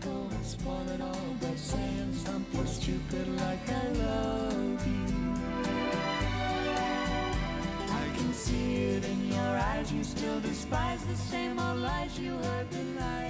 cycle and spoil it all by saying something stupid like I love you. I can see it in your eyes, you still despise the same old lies you heard the night